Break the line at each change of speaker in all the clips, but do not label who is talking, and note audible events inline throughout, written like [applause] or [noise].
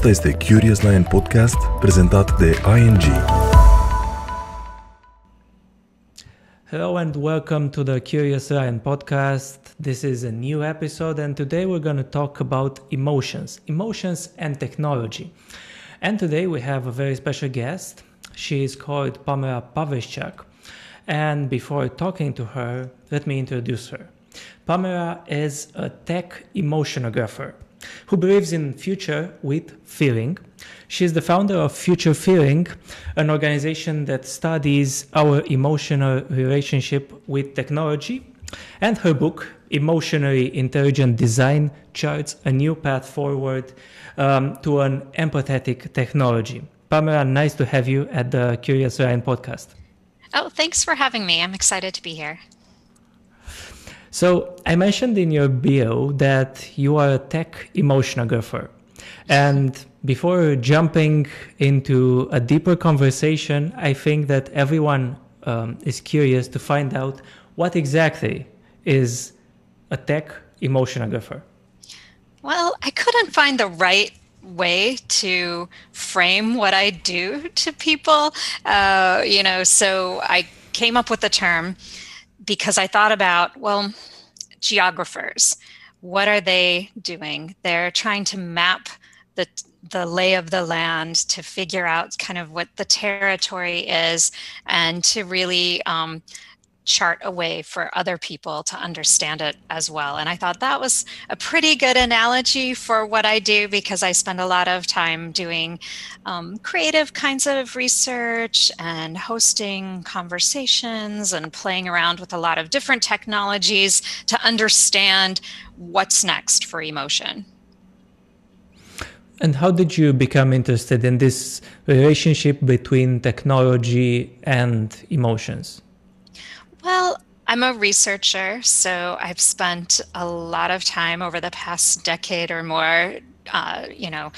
Acesta este Curious Lion Podcast prezentat de ING.
Hello and welcome to the Curious Lion podcast. This is a new episode, and today we're going to talk about emotions, emotions and technology. And today we have a very special guest. She is called Pamela Pavliscak. And before talking to her, let me introduce her. Pamela is a tech emotionographer who believes in future with feeling. She is the founder of Future Feeling, an organization that studies our emotional relationship with technology. And her book, Emotionally Intelligent Design, charts a new path forward um, to an empathetic technology. Pamela, nice to have you at the Curious Lion podcast.
Oh, thanks for having me. I'm excited to be here.
So, I mentioned in your bio that you are a tech emotionographer. And before jumping into a deeper conversation, I think that everyone um, is curious to find out what exactly is a tech emotionographer.
Well, I couldn't find the right way to frame what I do to people. Uh, you know, so I came up with the term because I thought about, well, geographers, what are they doing? They're trying to map the the lay of the land to figure out kind of what the territory is and to really um, chart a way for other people to understand it as well. And I thought that was a pretty good analogy for what I do because I spend a lot of time doing um, creative kinds of research and hosting conversations and playing around with a lot of different technologies to understand what's next for emotion.
And how did you become interested in this relationship between technology and emotions?
Well, I'm a researcher, so I've spent a lot of time over the past decade or more, uh, you know,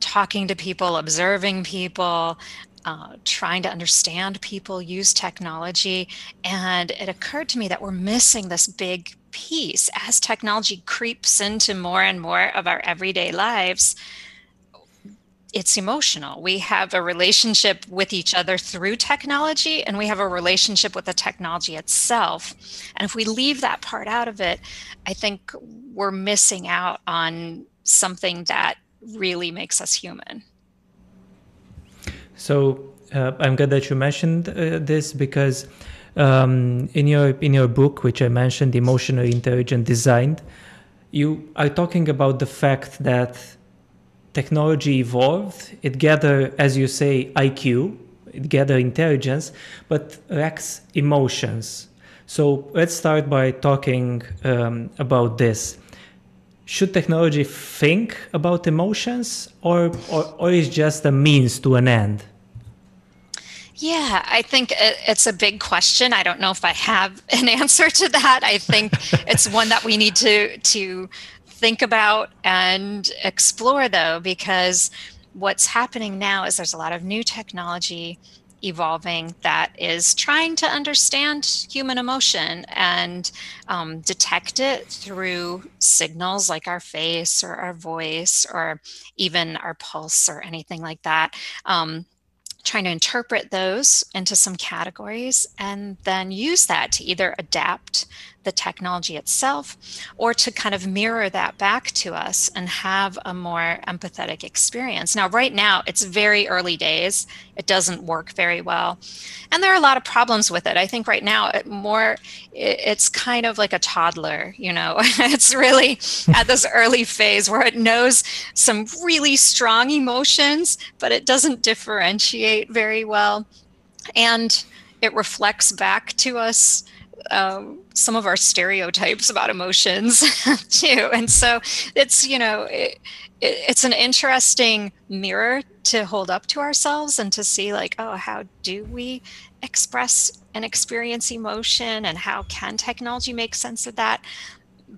talking to people, observing people, uh, trying to understand people use technology. And it occurred to me that we're missing this big piece as technology creeps into more and more of our everyday lives it's emotional. We have a relationship with each other through technology, and we have a relationship with the technology itself. And if we leave that part out of it, I think we're missing out on something that really makes us human.
So uh, I'm glad that you mentioned uh, this because um, in your in your book, which I mentioned, emotional intelligent design, you are talking about the fact that technology evolved. It gathered, as you say, IQ, it gathered intelligence, but lacks emotions. So let's start by talking um, about this. Should technology think about emotions, or, or, or is just a means to an end?
Yeah, I think it's a big question. I don't know if I have an [laughs] answer to that. I think it's one that we need to to think about and explore though because what's happening now is there's a lot of new technology evolving that is trying to understand human emotion and um, detect it through signals like our face or our voice or even our pulse or anything like that. Um, trying to interpret those into some categories and then use that to either adapt the technology itself or to kind of mirror that back to us and have a more empathetic experience. Now, right now, it's very early days. It doesn't work very well. And there are a lot of problems with it. I think right now, it more it's kind of like a toddler, you know, [laughs] it's really at this early phase where it knows some really strong emotions, but it doesn't differentiate very well. And it reflects back to us um, some of our stereotypes about emotions [laughs] too. And so it's you know it, it, it's an interesting mirror to hold up to ourselves and to see like oh how do we express and experience emotion and how can technology make sense of that?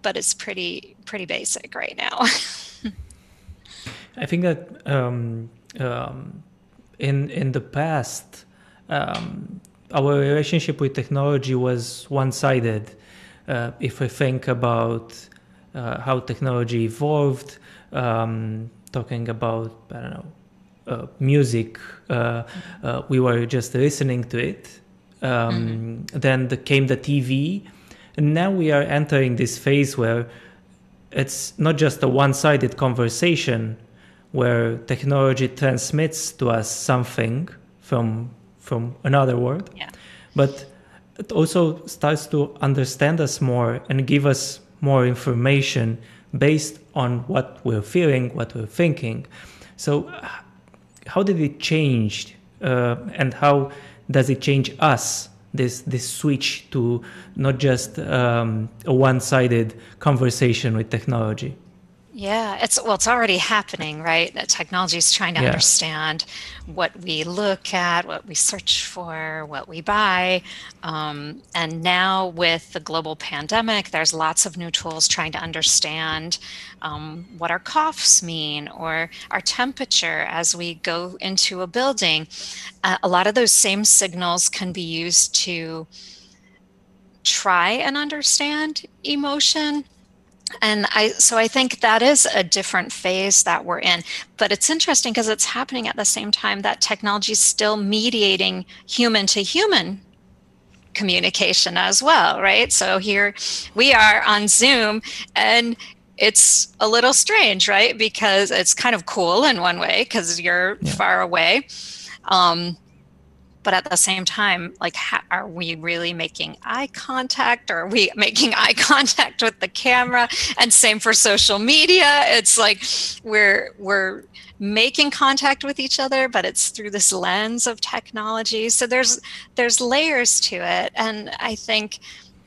But it's pretty pretty basic right now. [laughs]
I think that um, um, in in the past um, our relationship with technology was one-sided. Uh, if we think about uh, how technology evolved, um, talking about I don't know uh, music. Uh, uh, we were just listening to it. Um, mm-hmm. Then the, came the TV, and now we are entering this phase where it's not just a one-sided conversation where technology transmits to us something from from another world,
yeah.
but it also starts to understand us more and give us more information based on what we're feeling, what we're thinking. So, how did it change, uh, and how does it change us? This this switch to not just um, a one-sided conversation with technology.
Yeah, it's well, it's already happening, right? That technology is trying to yeah. understand what we look at, what we search for, what we buy. Um, and now with the global pandemic, there's lots of new tools trying to understand um, what our coughs mean or our temperature as we go into a building. Uh, a lot of those same signals can be used to try and understand emotion and i so i think that is a different phase that we're in. But it's interesting because it's happening at the same time that technology is still mediating human to human communication as well right? So here we are on zoom and it's a little strange right? Because it's kind of cool in one way because you're yeah. far away. Um, but at the same time like ha- are we really making eye contact? Or are we [laughs] making eye contact with the camera? And same for social media. It's like we're we're making contact with each other but it's through this lens of technology. So there's there's layers to it. And i think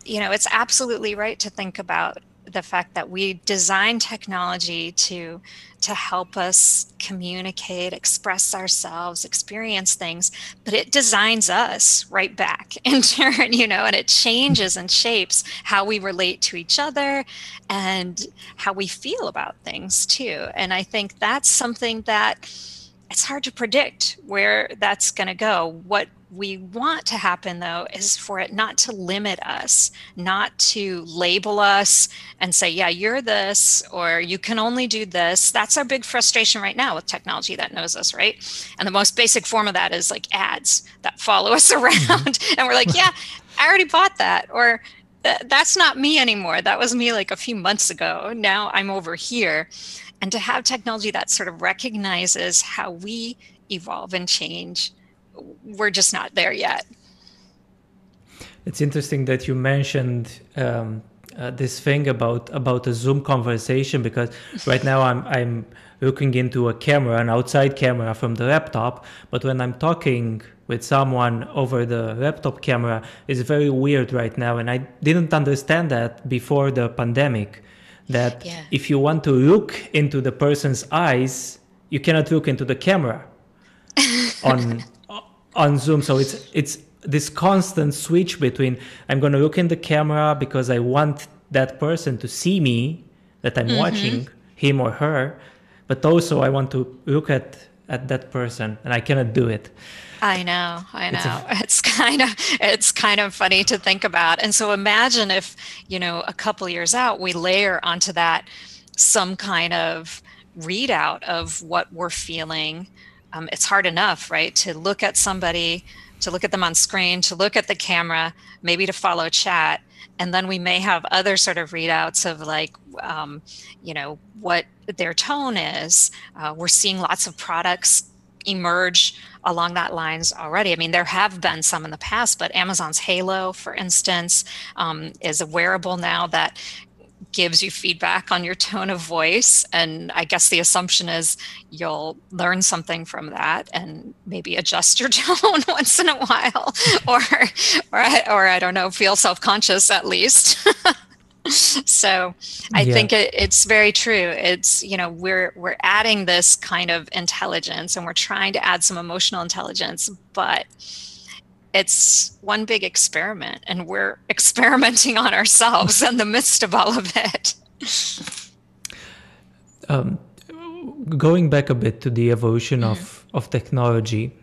you know it's absolutely right to think about the fact that we design technology to to help us communicate, express ourselves, experience things, but it designs us right back [laughs] in turn, you know, and it changes and shapes how we relate to each other and how we feel about things too. And I think that's something that it's hard to predict where that's going to go. What we want to happen though is for it not to limit us, not to label us and say, yeah, you're this or you can only do this. That's our big frustration right now with technology that knows us, right? And the most basic form of that is like ads that follow [laughs] us around. Mm-hmm. and we're like, yeah, I already bought that. Or that's not me anymore. That was me like a few months ago. Now I'm over here. And to have technology that sort of recognizes how we evolve and change we're just not there yet.
It's interesting that you mentioned um, uh, this thing about about a Zoom conversation because right now I'm I'm looking into a camera, an outside camera from the laptop, but when I'm talking with someone over the laptop camera, it's very weird right now, and I didn't understand that before the pandemic. That yeah. if you want to look into the person's eyes, you cannot look into the camera [laughs] on on Zoom. So it's it's this constant switch between I'm going to look in the camera because I want that person to see me that I'm mm-hmm. watching him or her, but also I want to look at at that person and I cannot do it.
I know, I know. It's, a, [laughs] it's, kind of it's kind of funny to think about. And so imagine if, you know, a couple years out we layer onto that some kind of readout of what we're feeling um, it's hard enough, right, to look at somebody, to look at them on screen, to look at the camera, maybe to follow chat. And then we may have other sort of readouts of like, um, you know, what their tone is. Uh, we're seeing lots of products emerge along that lines already. I mean, there have been some in the past, but Amazon's Halo, for instance, um, is a wearable now that gives you feedback on your tone of voice. And I guess the assumption is you'll learn something from that and maybe adjust your [laughs] tone once in a while, [laughs] or, or, or I don't know, feel self conscious at least. [laughs] so I yeah. think it, it's very true. It's you know we're we're adding this kind of intelligence and we're trying to add some emotional intelligence, but it's one big experiment and we're [laughs] experimenting on ourselves in the midst of all of it
um, going back a bit to the evolution mm-hmm. of, of technology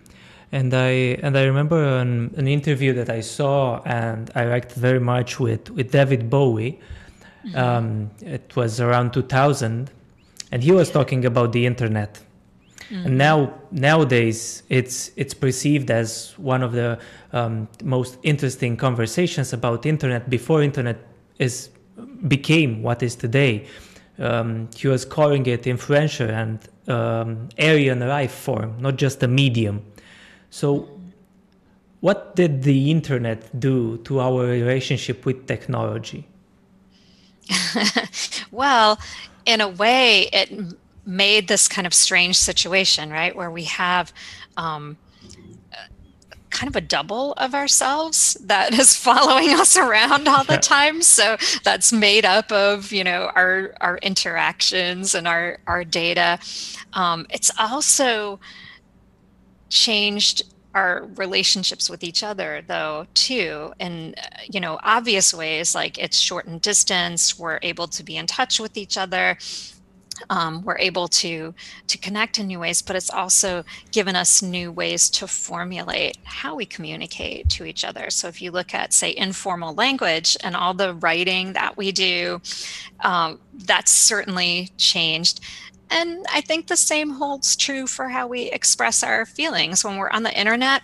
and I and I remember an, an, interview that I saw and I liked very much with, with David Bowie. Mm-hmm. Um, it was around 2000, and he was talking about the internet. Mm-hmm. And now nowadays it's it's perceived as one of the um, most interesting conversations about internet before internet is became what is today. Um, he was calling it influential and um, Aryan life form, not just a medium. So, what did the internet do to our relationship with technology? [laughs]
well, in a way, it made this kind of strange situation, right, where we have um, kind of a double of ourselves that is [laughs] following us around all the time. So that's made up of you know our our interactions and our our data. Um, it's also changed our relationships with each other though too in you know obvious ways like it's shortened distance we're able to be in touch with each other um, we're able to to connect in new ways but it's also given us new ways to formulate how we communicate to each other. So if you look at say informal language and all the writing that we do um, that's certainly changed. And i think the same holds true for how we express our feelings. When we're on the internet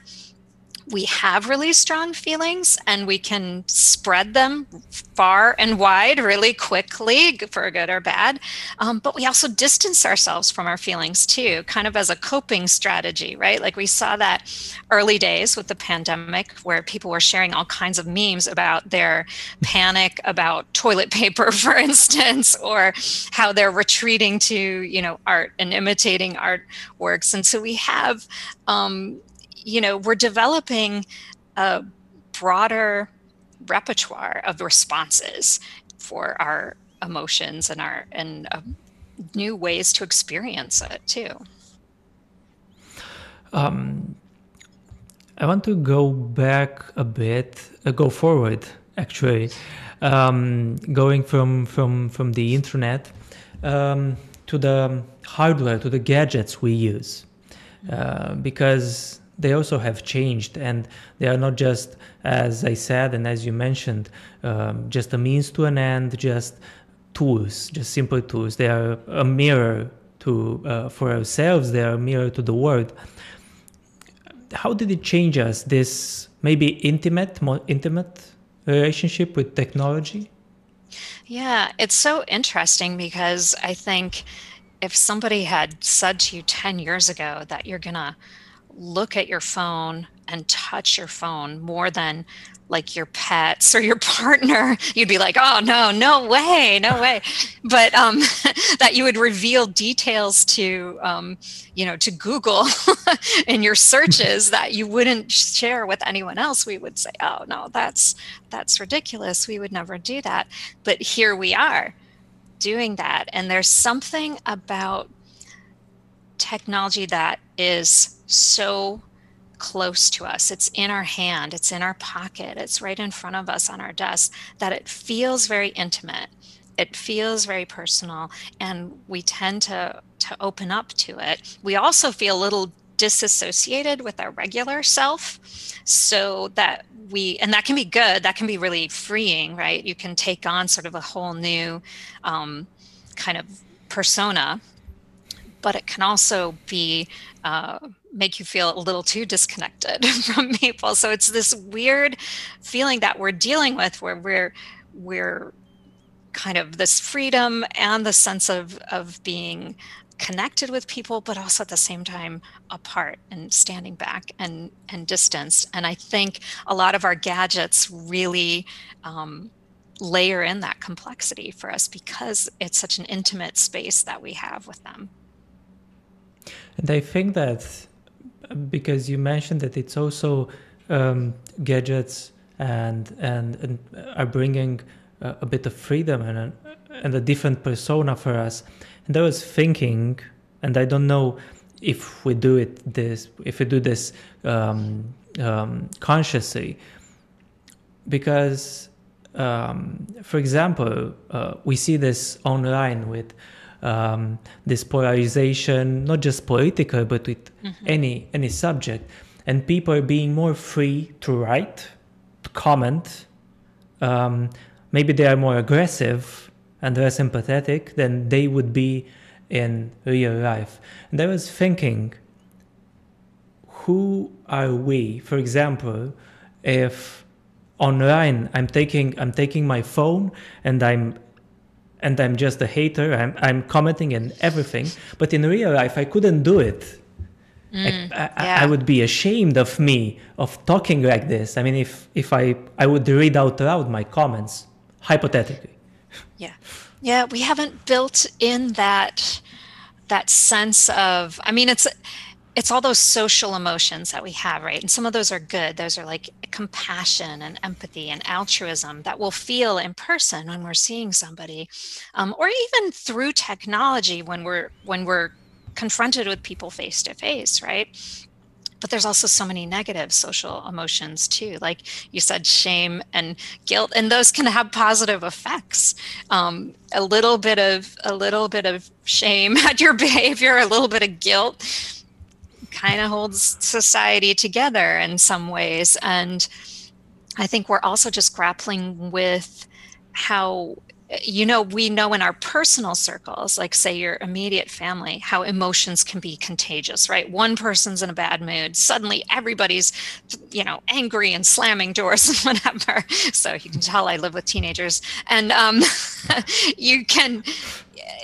we have really strong feelings and we can spread them far and wide really quickly for good or bad. Um, but we also distance ourselves from our feelings too, kind of as a coping strategy, right? Like we saw that early days with the pandemic where people were sharing all kinds of memes about their panic about toilet [laughs] paper, for instance, or how they're retreating to, you know, art and imitating artworks. And so we have um, you know, we're developing a broader repertoire of responses for our emotions and our and uh, new ways to experience it too. Um,
I want to go back a bit, uh, go forward actually, um, going from from from the internet um, to the hardware, to the gadgets we use, uh, because they also have changed and they are not just as i said and as you mentioned um, just a means to an end just tools just simple tools. They are a mirror to uh, for ourselves. They are a mirror to the world. How did it change us this maybe intimate more intimate relationship with technology?
Yeah it's so interesting because i think if somebody had said to you 10 years ago that you're gonna look at your phone and touch your phone more than like your pets or your [laughs] partner. You'd be like oh no no way no way. But um, [laughs] that you would reveal details to um, you know to google [laughs] in your searches that you wouldn't share with anyone else we would say oh no that's that's ridiculous. We would never do that. But here we are doing that and there's something about technology that is so close to us. It's in our hand, it's in our pocket, it's right in front of us on our desk, that it feels very intimate. It feels very personal, and we tend to, to open up to it. We also feel a little disassociated with our regular self, so that we, and that can be good, that can be really freeing, right? You can take on sort of a whole new um, kind of persona but it can also be uh, make you feel a little too disconnected [laughs] from people. So it's this weird feeling that we're dealing with where we're we're kind of this freedom and the sense of of being connected with people but also at the same time apart and standing back and and distanced and i think a lot of our gadgets really um, layer in that complexity for us because it's such an intimate space that we have with them
and I think that because you mentioned that it's also um, gadgets and, and, and are bringing a, a bit of freedom and a, and a different persona for us. And I was thinking, and I don't know if we do it this if we do this um, um, consciously, because um, for example, uh, we see this online with um, this polarization, not just political, but with mm-hmm. any any subject, and people are being more free to write, to comment. Um, maybe they are more aggressive and less empathetic than they would be in real life. And I was thinking, who are we? For example, if online I'm taking I'm taking my phone and I'm and I'm just a hater, I'm I'm commenting and everything, but in real life I couldn't do it. Mm, I, I, yeah. I, would be ashamed of me of talking like this. I mean, if if I I would read out loud my comments hypothetically.
Yeah, yeah, we haven't built in that that sense of. I mean, it's it's all those social emotions that we have, right? And some of those are good. Those are like compassion and empathy and altruism that we'll feel in person when we're seeing somebody, um, or even through technology when we're when we're confronted with people face to face, right? But there's also so many negative social emotions too, like you said, shame and guilt, and those can have positive effects. Um, a little bit of a little bit of shame [laughs] at your behavior, a little bit of guilt, kind of holds society together in some ways. And I think we're also just grappling with how you know, we know in our personal circles, like say your immediate family, how emotions can be contagious, right? One person's in a bad mood, suddenly everybody's, you know, angry and slamming doors [laughs] and whatever. So you can tell I live with teenagers. And um, [laughs] you can,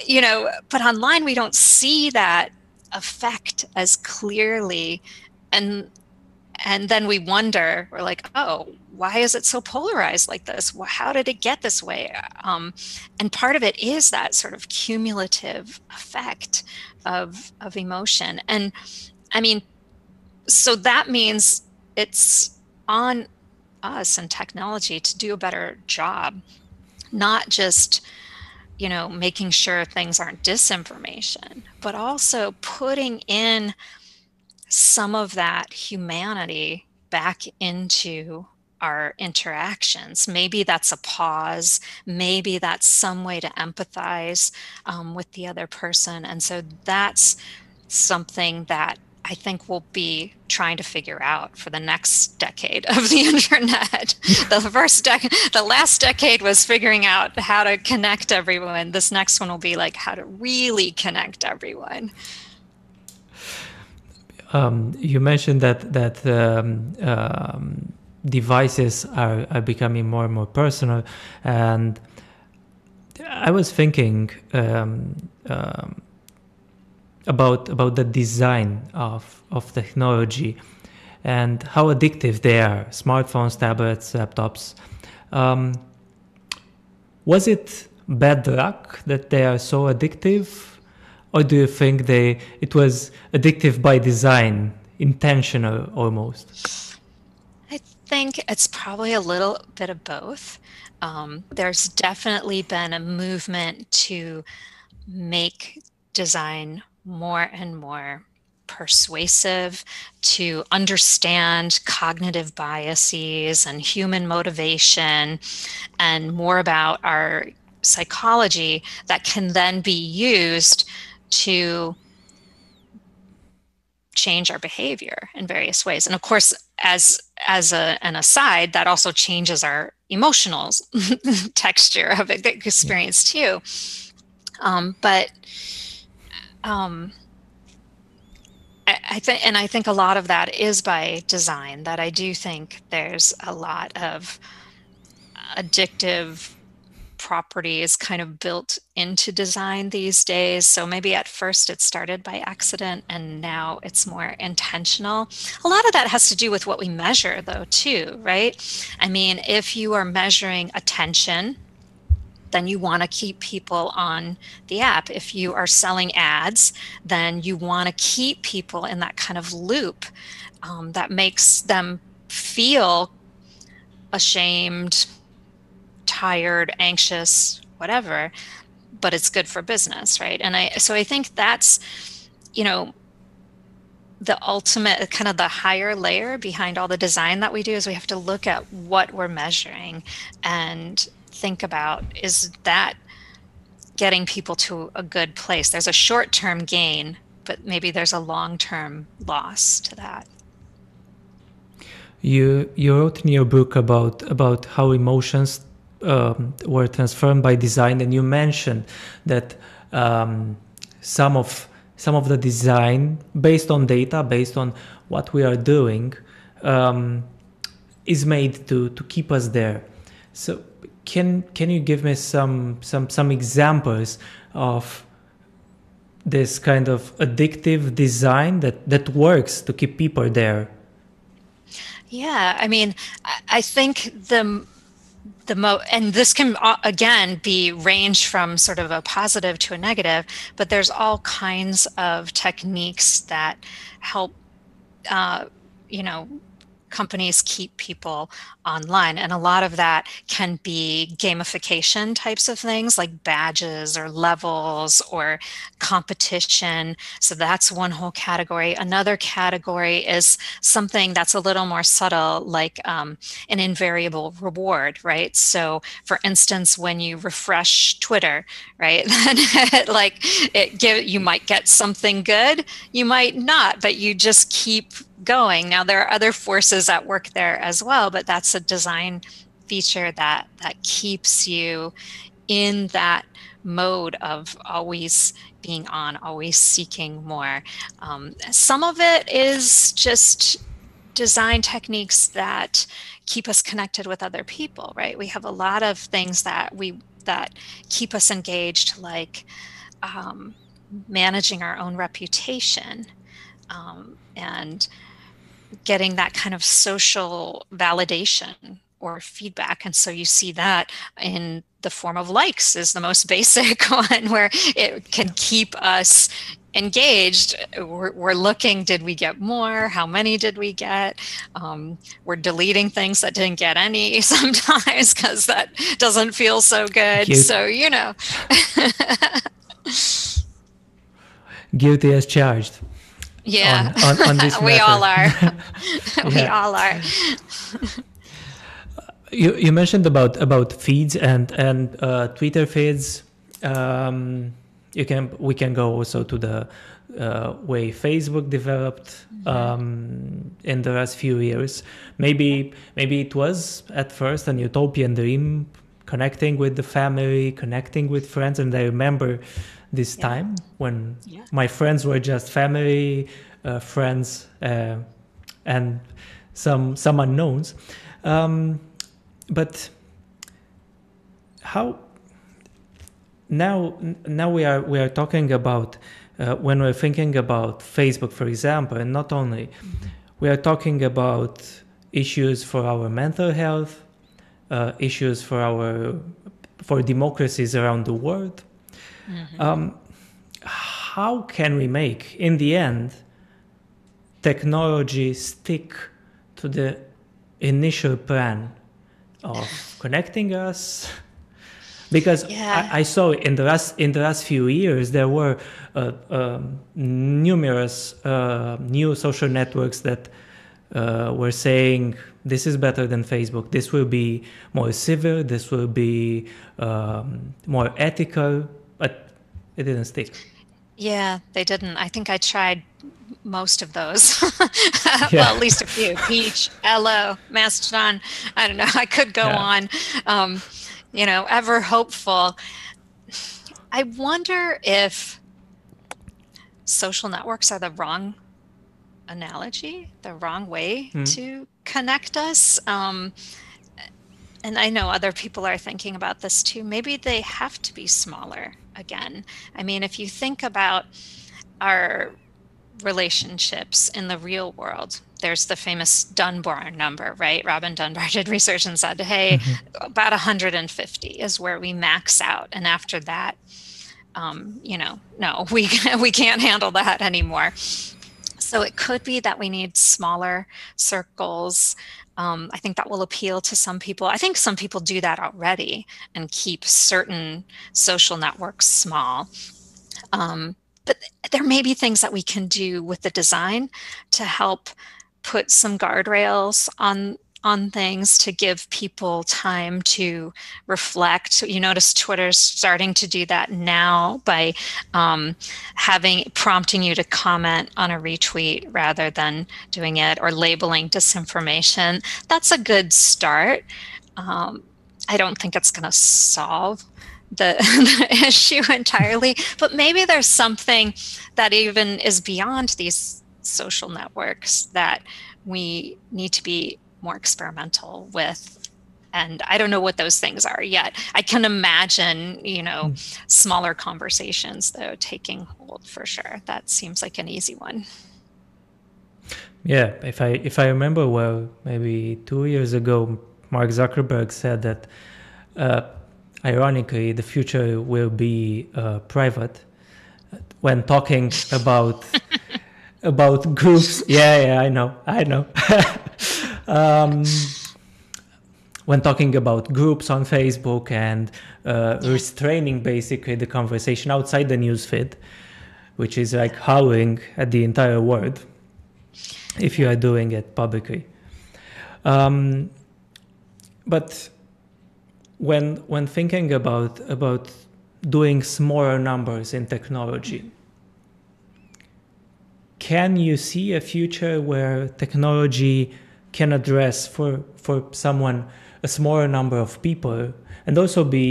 you know, but online we don't see that effect as clearly. And and then we wonder, we're like, oh, why is it so polarized like this? How did it get this way? Um, and part of it is that sort of cumulative effect of of emotion. And I mean, so that means it's on us and technology to do a better job, not just you know making sure things aren't disinformation, but also putting in some of that humanity back into our interactions. Maybe that's a pause. Maybe that's some way to empathize um, with the other person. And so that's something that I think we'll be trying to figure out for the next decade of the [laughs] internet. the first decade, the last decade was figuring out how to connect everyone. This next one will be like how to really connect everyone.
Um, you mentioned that that um, um, devices are, are becoming more and more personal. And I was thinking um, um, about about the design of of technology and how addictive they are. Smartphones, tablets, laptops. Um, was it bad luck that they are so addictive, or do you think they it was addictive by design, intentional almost?
I think it's probably a little bit of both. Um, there's definitely been a movement to make design more and more persuasive, to understand cognitive biases and human motivation, and more about our psychology that can then be used to change our behavior in various ways. And of course as as a, an aside that also changes our emotional [laughs] texture of experience too. Um, but um, I, I think and i think a lot of that is by design that i do think there's a lot of addictive property is kind of built into design these days. So maybe at first it started by accident and now it's more intentional. A lot of that has to do with what we measure, though, too, right? I mean, if you are measuring attention, then you want to keep people on the app. If you are selling ads, then you want to keep people in that kind of loop um, that makes them feel ashamed, tired, anxious, whatever, but it's good for business, right? And I so I think that's you know the ultimate kind of the higher layer behind all the design that we do is we have to look at what we're measuring and think about is that getting people to a good place there's a short-term gain but maybe there's a long-term loss to that
you you wrote in your book about about how emotions um, were transformed by design, and you mentioned that um, some of some of the design based on data, based on what we are doing, um, is made to to keep us there. So can can you give me some some some examples of this kind of addictive design that that works to keep people there?
Yeah, I mean, I think the the mo and this can uh, again be range from sort of a positive to a negative but there's all kinds of techniques that help uh, you know companies keep people online. And a lot of that can be gamification types of things like badges or levels or competition. So that's one whole category. Another category is something that's a little more subtle, like um, an invariable reward, right? So for instance, when you refresh Twitter, right, [laughs] like it give, you might get something good, you might not, but you just keep going. Now there are other forces at work there as well, but that's a design feature that that keeps you in that mode of always being on, always seeking more. Um, some of it is just design techniques that keep us connected with other people, right? We have a lot of things that we that keep us engaged, like um, managing our own reputation um, and getting that kind of social validation or feedback. And so you see that in the form of likes is the most [laughs] basic [laughs] one where it can keep us engaged. We're, we're, looking did we get more? How many did we get? Um, we're deleting things that didn't get any [laughs] sometimes because that doesn't feel so good. So you know.
Guilty as charged
yeah. on, on, on this [laughs] we all are. [laughs] [laughs] We all are.
You, you mentioned about about feeds and and uh, twitter feeds. Um, you can we can go also to the uh, way facebook developed mm-hmm. um, in the last few years. Maybe maybe it was at first an utopian dream connecting with the family connecting with friends. And i remember this yeah. time when yeah. my friends were just family, uh, friends, uh, and some some unknowns. Um, but how now now we are we are talking about uh, when we're thinking about Facebook, for example, and not only mm-hmm. we are talking about issues for our mental health, uh, issues for our for democracies around the world, Mm-hmm. Um, how can we make, in the end, technology stick to the initial plan of [laughs] connecting us? Because yeah. I, I, saw in the last in the last few years there were uh, uh, numerous uh, new social networks that uh, were saying this is better than Facebook. This will be more civil. This will be um, more ethical it didn't stick.
Yeah, they didn't. I think I tried most of those. [laughs] well, at least a few. Peach, Ello, Mastodon. I don't know. [laughs] I could go yeah. on. Um, you know, ever hopeful. I wonder if social networks are the wrong analogy, the wrong way mm. to connect us. Um, and I know other people are thinking about this too. Maybe they have to be smaller again. I mean, if you think about our relationships in the real world, there's the famous Dunbar number, right? Robin Dunbar [laughs] did research and said, hey, mm-hmm. about 150 is where we max out. And after that, um, you know, no, [laughs] we, we can't handle that anymore. So it could be that we need smaller circles um, I think that will appeal to some people. I think some people do that already and keep certain social networks small. Um, but there may be things that we can do with the design to help put some guardrails on on things to give people time to reflect. You notice Twitter's starting to do that now by um, having prompting you to comment on a retweet rather than doing it or labeling disinformation. That's a good start. Um, I don't think it's going to solve the, [laughs] the issue entirely, but maybe there's something that even is beyond these social networks that we need to be more experimental with and i don't know what those things are yet. I can imagine you know mm. smaller conversations though taking hold for sure. That seems like an easy one.
Yeah if i if i remember well maybe two years ago mark zuckerberg said that uh, ironically the future will be uh, private when talking about [laughs] about groups. Yeah yeah i know i know [laughs] um, when talking about groups on Facebook and uh, restraining basically the conversation outside the newsfeed, which is like howling at the entire world if you are doing it publicly. Um, but when when thinking about about doing smaller numbers in technology, can you see a future where technology can address for for someone a smaller number of people and also be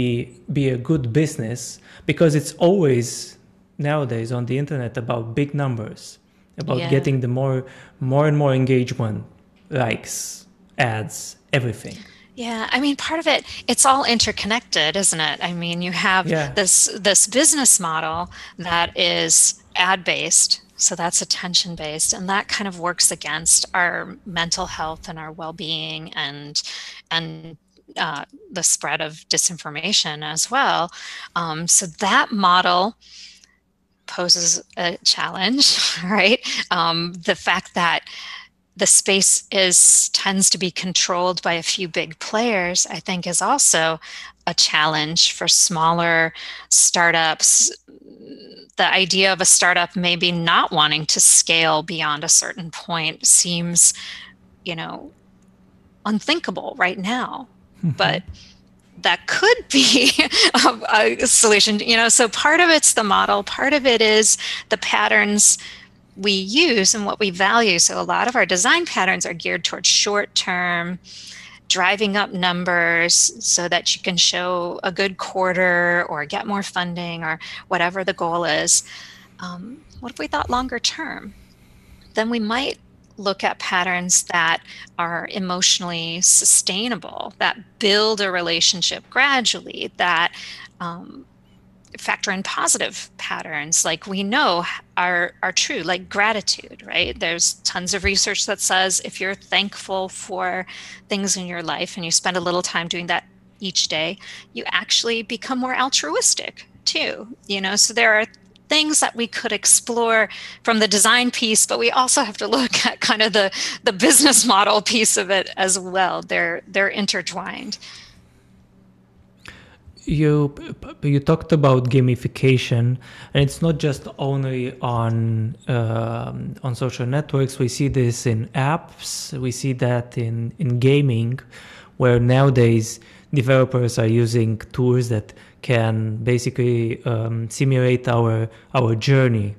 be a good business because it's always nowadays on the internet about big numbers about yeah. getting the more more and more engagement likes ads everything
yeah, I mean, part of it, it's all interconnected, isn't it? I mean, you have yeah. this this business model that is ad based, so that's attention based, and that kind of works against our mental health and our well being and and uh, the spread of disinformation as well. Um, so that model poses a challenge, [laughs] right? Um, the fact that the space is tends to be controlled by a few big players, I think, is also a challenge for smaller startups. The idea of a startup maybe not wanting to scale beyond a certain point seems, you know, unthinkable right now. Mm-hmm. But that could be [laughs] a, a, solution you know so part of it's the model part of it is the patterns we use and what we value so a lot of our design patterns are geared towards short term driving up numbers so that you can show a good quarter or get more funding or whatever the goal is. Um, what if we thought longer term? Then we might look at patterns that are emotionally sustainable, that build a relationship gradually, that um, factor in positive patterns like we know are are true like gratitude right there's tons of research that says if you're thankful for things in your life and you spend a little time doing that each day you actually become more altruistic too you know so there are things that we could explore from the design piece, but we also have to [laughs] look at kind of the, the business model piece of it as well. They're they're intertwined.
You you talked about gamification, and it's not just only on um, on social networks. We see this in apps. We see that in in gaming, where nowadays developers are using tools that can basically um, simulate our our journey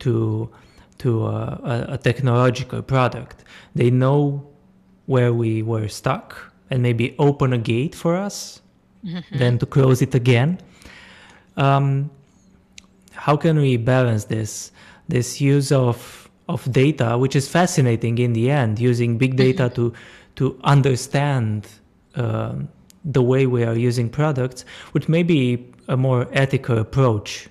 to to a, a, technological product. They know where we were stuck and maybe open a gate for us, mm-hmm. then to close it again. Um, how can we balance this this use of of data, which is fascinating in the end, using big data mm-hmm. to to understand um, the way we are using products, which may be a more ethical approach.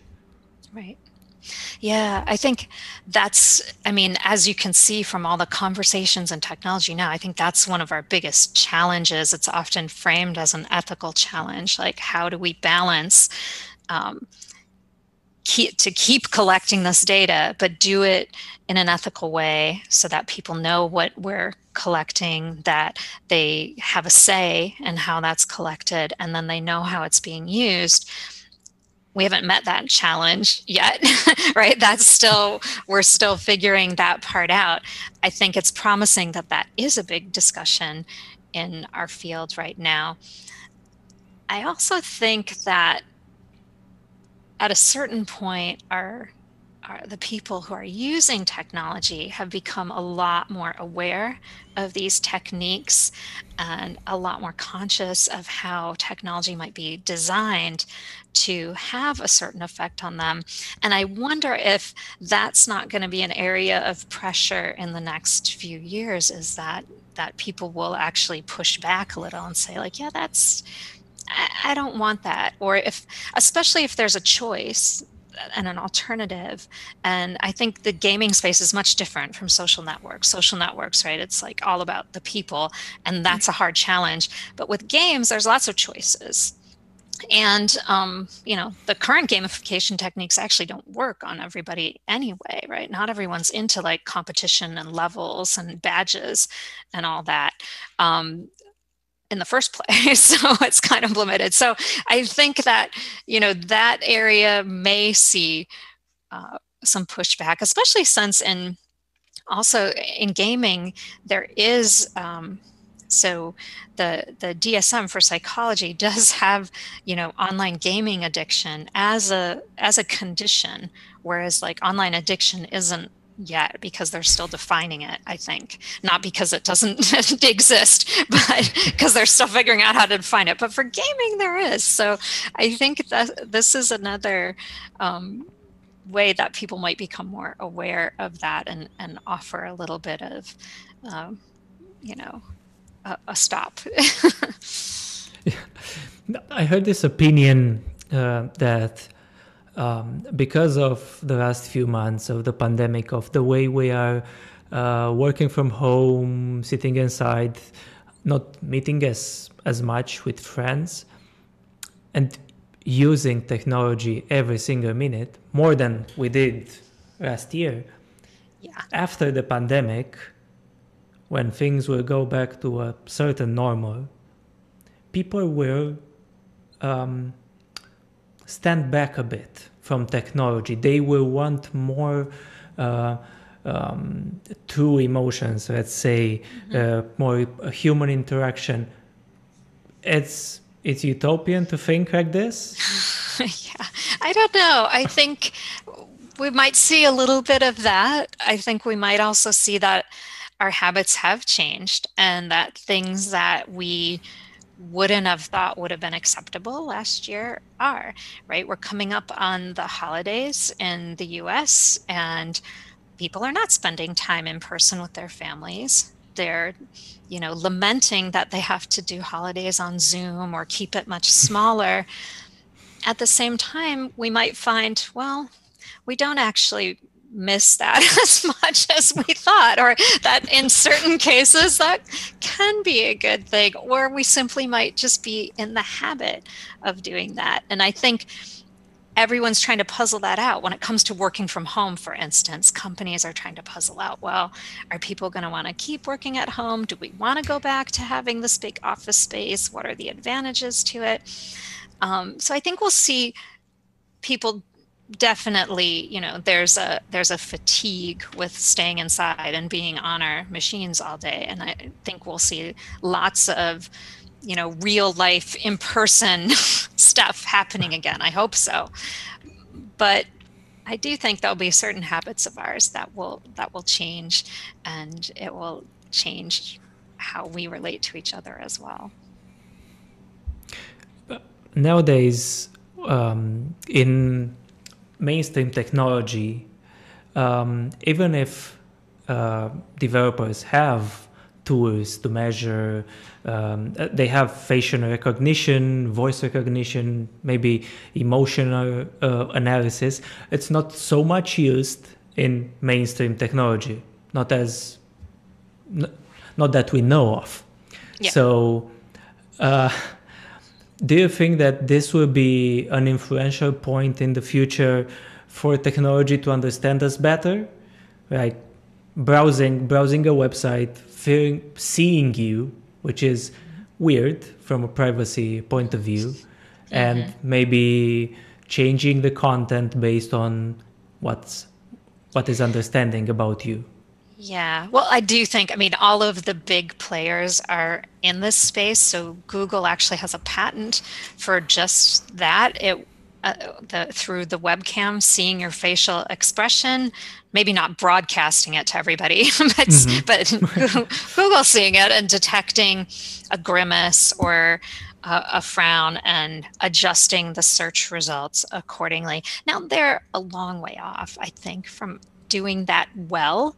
Yeah, I think that's, I mean, as you can see from all the conversations and technology now, I think that's one of our biggest challenges. It's often framed as an ethical challenge. Like, how do we balance um, keep, to keep collecting this data, but do it in an ethical way so that people know what we're collecting, that they have a say in how that's collected, and then they know how it's being used. We haven't met that challenge yet, [laughs] right? That's still, we're still figuring that part out. I think it's promising that that is a big discussion in our field right now. I also think that at a certain point, our are the people who are using technology have become a lot more aware of these techniques and a lot more conscious of how technology might be designed to have a certain effect on them. And I wonder if that's not going to be an area of pressure in the next few years is that that people will actually push back a little and say like, yeah, that's I, I don't want that. Or if especially if there's a choice and an alternative. And I think the gaming space is much different from social networks. Social networks, right? It's like all about the people, and that's a hard challenge. But with games, there's lots of choices. And um, you know, the current gamification techniques actually don't work on everybody anyway, right? Not everyone's into like competition and levels and badges and all that. Um, in the first place [laughs] so it's kind of limited. So i think that you know that area may see uh, some pushback especially since in also in gaming there is um, so the the DSM for psychology [laughs] does have you know online gaming addiction as a as a condition whereas like online addiction isn't yet because they're still defining it i think. Not because it doesn't [laughs] exist but [laughs] because they're still figuring out how to define it. But for gaming there is. So i think that this is another um, way that people might become more aware of that and and offer a little bit of um, you know a, a stop. [laughs]
I heard this opinion uh, that um, because of the last few months of the pandemic, of the way we are uh, working from home, sitting inside, not meeting as as much with friends, and using technology every single minute more than we did last year.
Yeah.
After the pandemic, when things will go back to a certain normal, people will um, stand back a bit from technology. They will want more uh, um, true emotions, let's say, mm-hmm. uh, more human interaction. It's it's utopian to think like this. [laughs]
yeah, I don't know. I think we might see a little bit of that. I think we might also see that our habits have changed and that things that we wouldn't have thought would have been acceptable last year are, right? We're coming up on the holidays in the US and people are not spending time in person with their families. They're, you know, lamenting that they have to do holidays on Zoom or keep it much [laughs] smaller. At the same time, we might find, well, we don't actually miss that [laughs] as much as we thought, or that in certain cases that can be a good thing, or we simply might just be in the habit of doing that. And I think everyone's trying to puzzle that out. When it comes to working from home for instance companies are trying to puzzle out well are people going to want to keep working at home? Do we want to go back to having this big office space? What are the advantages to it? Um, so i think we'll see people definitely you know there's a there's a fatigue with staying inside and being on our machines all day. And i think we'll see lots of you know real life in person [laughs] stuff happening again. I hope so. But i do think there'll be certain habits of ours that will that will change and it will change how we relate to each other as well.
Nowadays um, in mainstream technology, um, even if uh, developers have tools to measure, um, they have facial recognition, voice recognition, maybe emotional uh, analysis. It's not so much used in mainstream technology, not as, not that we know of. Yeah. So. Uh, do you think that this will be an influential point in the future for technology to understand us better? Like browsing browsing a website, feeling, seeing you, which is weird from a privacy point of view, and mm-hmm. maybe changing the content based on what's what is understanding about you.
Yeah. Well, I do think, I mean, all of the big players are in this space. So Google actually has a patent for just that. It uh, the, through the webcam, seeing your facial expression, maybe not broadcasting it to everybody, [laughs] but, mm-hmm. but Google seeing it and detecting a grimace or a, a, frown and adjusting the search results accordingly. Now, they're a long way off, I think, from doing that well.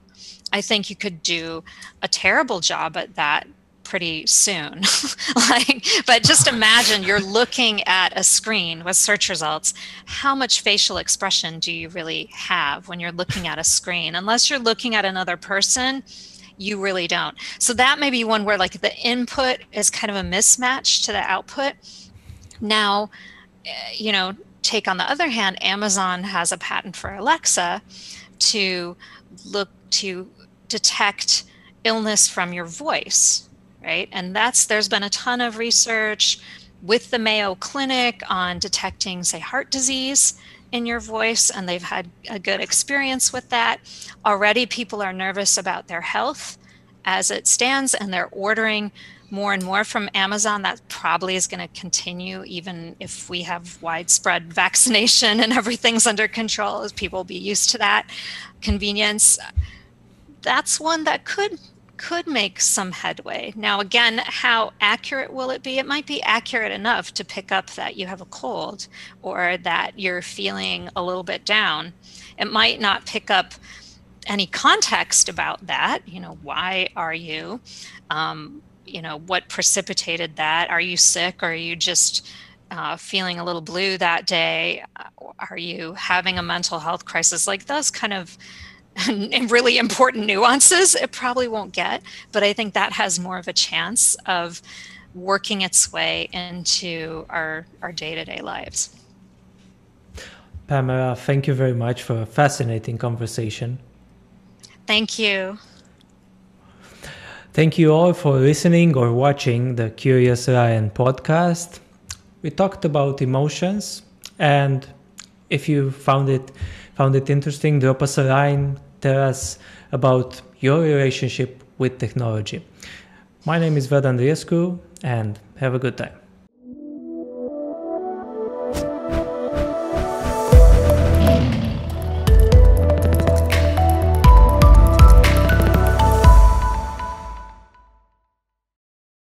I think you could do a terrible job at that pretty soon. [laughs] like, but just [laughs] imagine you're looking at a screen with search results. How much facial expression do you really have when you're looking at a screen? Unless you're looking at another person, you really don't. So that may be one where like the input is kind of a mismatch to the output. Now, eh, you know, take on the other hand, Amazon has a patent for Alexa to look to detect illness from your voice right? And that's there's been a ton of research with the Mayo Clinic on detecting, say, heart disease in your voice, and they've had a good experience with that. Already, people are nervous about their health as it stands, and they're ordering more and more from Amazon. That probably is going to continue even if we have widespread [laughs] vaccination and everything's under control, as people be used to that convenience. That's one that could could make some headway. Now, again, how accurate will it be? It might be accurate enough to pick up that you have a cold or that you're feeling a little bit down. It might not pick up any context about that. You know, why are you? Um, you know, what precipitated that? Are you sick? Or are you just uh, feeling a little blue that day? Are you having a mental health crisis? Like those kind of [laughs] really important nuances it probably won't get but i think that has more of a chance of working its way into our our day-to-day lives
pamela thank you very much for a fascinating conversation
thank you
thank you all for listening or watching the curious lion podcast we talked about emotions and if you found it found it interesting drop us a line tell us about your relationship with technology. My name is Vlad Andriescu, and have a good time.